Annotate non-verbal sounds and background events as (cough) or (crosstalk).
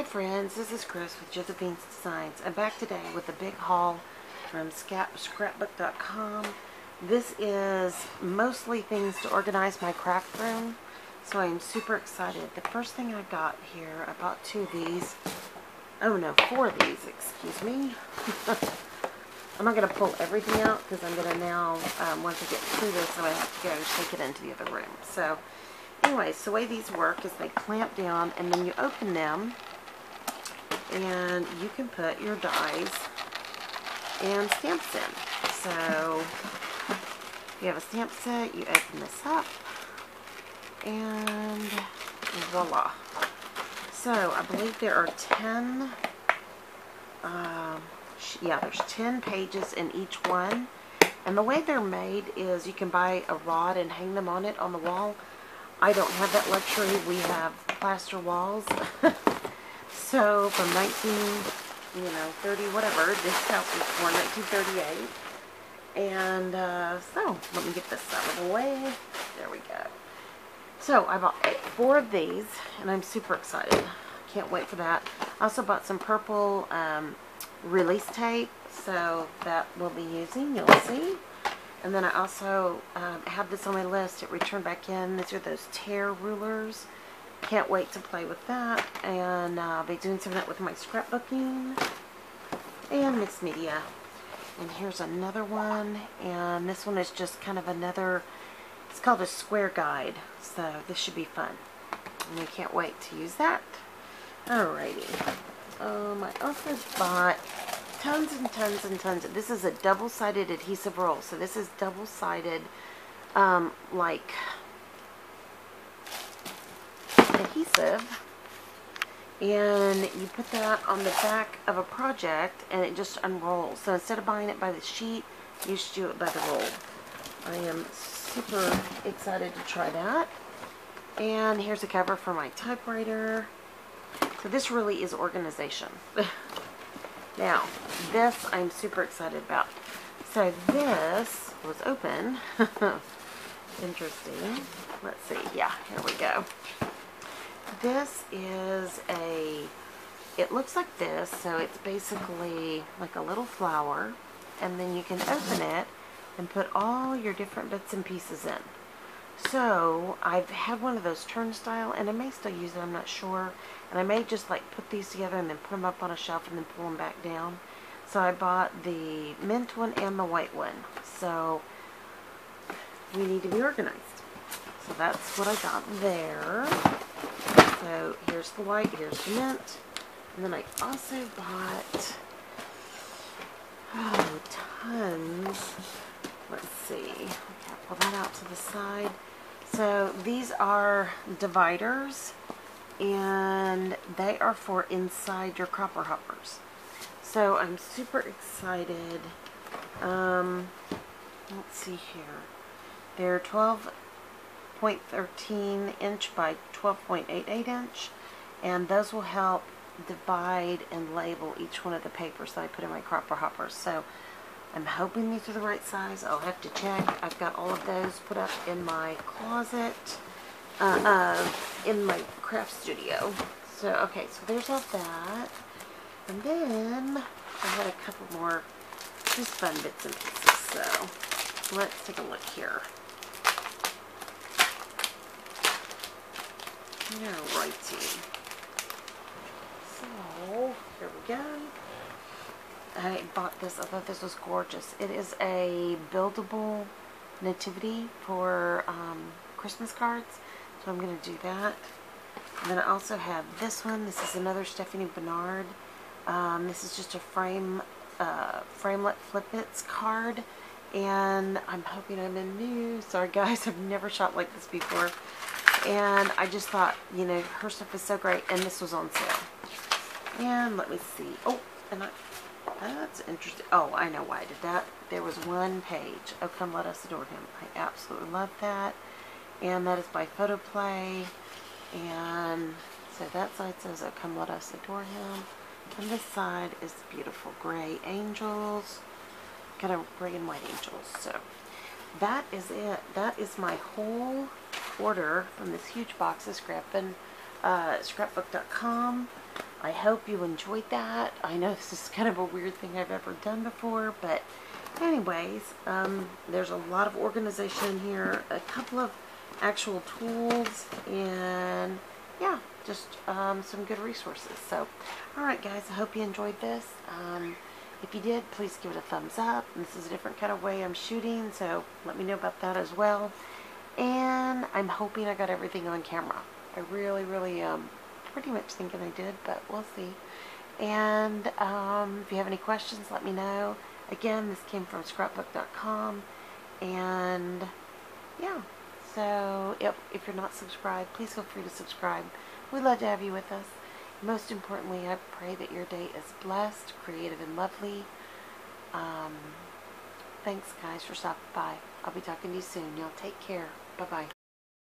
Hi friends, this is Chris with Josephine's Designs. I'm back today with a big haul from scrap, scrapbook.com. This is mostly things to organize my craft room, so I'm super excited. The first thing I got here, I bought two of these. Oh no, four of these, excuse me. (laughs) I'm not going to pull everything out because I'm going to now, um, once I get through this, I'm going to have to go take it into the other room. So, anyways, the way these work is they clamp down and then you open them and you can put your dies and stamps in. So, you have a stamp set, you open this up and voila. So, I believe there are 10, um, yeah, there's 10 pages in each one. And the way they're made is you can buy a rod and hang them on it on the wall. I don't have that luxury. We have plaster walls. (laughs) so from 19, you know, 30, whatever, this house was born 1938. And uh, so, let me get this out of the way. There we go. So, I bought four of these, and I'm super excited. Can't wait for that. I also bought some purple um, release tape, so that we'll be using, you'll see. And then I also um, have this on my list, it returned back in. These are those tear rulers. Can't wait to play with that. And uh, I'll be doing some of that with my scrapbooking and mixed media. And here's another one. And this one is just kind of another, it's called a square guide. So this should be fun. And I can't wait to use that. Alrighty. Um, I also bought tons and tons and tons. Of, this is a double-sided adhesive roll. So this is double-sided, um, like adhesive. And you put that on the back of a project and it just unrolls. So instead of buying it by the sheet, you should do it by the roll. I am super excited to try that. And here's a cover for my typewriter. So this really is organization. (laughs) now, this I'm super excited about. So this was open. (laughs) Interesting. Let's see. Yeah, here we go. This is a, it looks like this. So it's basically like a little flower. And then you can open it and put all your different bits and pieces in. So, I've had one of those turnstile, and I may still use it, I'm not sure. And I may just like put these together and then put them up on a shelf and then pull them back down. So I bought the mint one and the white one. So, we need to be organized. So that's what I got there. So, here's the white, here's the mint. And then I also bought, oh, tons. Let's see. Okay, pull that out to the side. So these are dividers and they are for inside your cropper hoppers. So I'm super excited. Um, let's see here. They're 12.13 inch by 12.88 inch and those will help divide and label each one of the papers that I put in my cropper hoppers. So I'm hoping these are the right size. I'll have to check. I've got all of those put up in my closet, uh, uh, in my craft studio. So, okay, so there's all that. And then I had a couple more just fun bits and pieces. So, let's take a look here. Alrighty. So, here we go. I bought this. I thought this was gorgeous. It is a buildable nativity for um, Christmas cards. So I'm going to do that. And then I also have this one. This is another Stephanie Barnard. Um, this is just a frame, uh, framelit flip-its card. And I'm hoping I'm in new. Sorry guys, (laughs) I've never shot like this before. And I just thought, you know, her stuff is so great. And this was on sale. And let me see. Oh, and I, that's interesting. Oh, I know why I did that. There was one page. Oh, come let us adore him. I absolutely love that. And that is by Photoplay. And so that side says, oh, come let us adore him. And this side is beautiful gray angels. Kind of gray and white angels. So that is it. That is my whole order from this huge box of scrap. And uh, scrapbook.com. I hope you enjoyed that. I know this is kind of a weird thing I've ever done before, but anyways, um, there's a lot of organization here, a couple of actual tools, and yeah, just um, some good resources. So, alright guys, I hope you enjoyed this. Um, if you did, please give it a thumbs up. This is a different kind of way I'm shooting, so let me know about that as well. And I'm hoping I got everything on camera. I really, really um, pretty much thinking I did, but we'll see. And um, if you have any questions, let me know. Again, this came from scrapbook.com. And yeah, so if, if you're not subscribed, please feel free to subscribe. We'd love to have you with us. Most importantly, I pray that your day is blessed, creative, and lovely. Um, thanks, guys, for stopping by. I'll be talking to you soon. Y'all take care. Bye-bye.